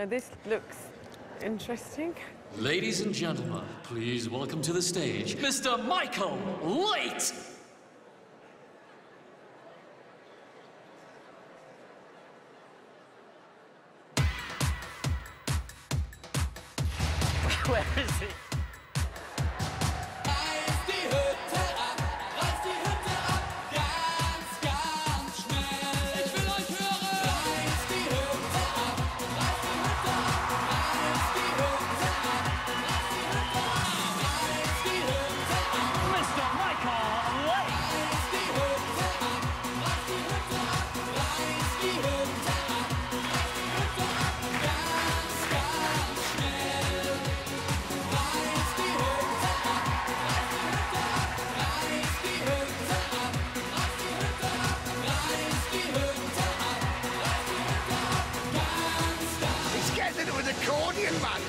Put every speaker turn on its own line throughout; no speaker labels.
Now this looks interesting.
Ladies and gentlemen, please welcome to the stage Mr. Michael Light!
Where is he?
Ab!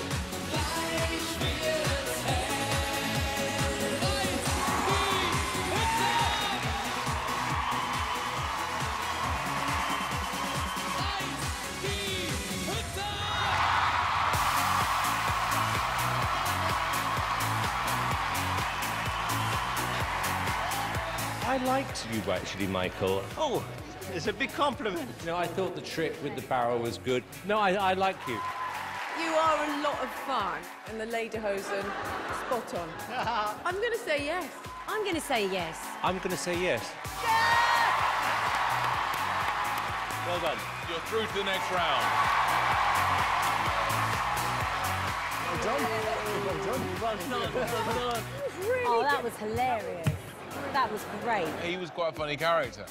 I liked you actually, Michael.
Oh, it's a big compliment.
No, I thought the trick with the barrel was good. No, I, I like you.
You are a lot of fun, and the Lederhosen, spot on. I'm going to say yes.
I'm going to say yes.
I'm going to say yes. Well done.
You're through to the next round.
Oh, that was hilarious. That was great.
He was quite a funny character.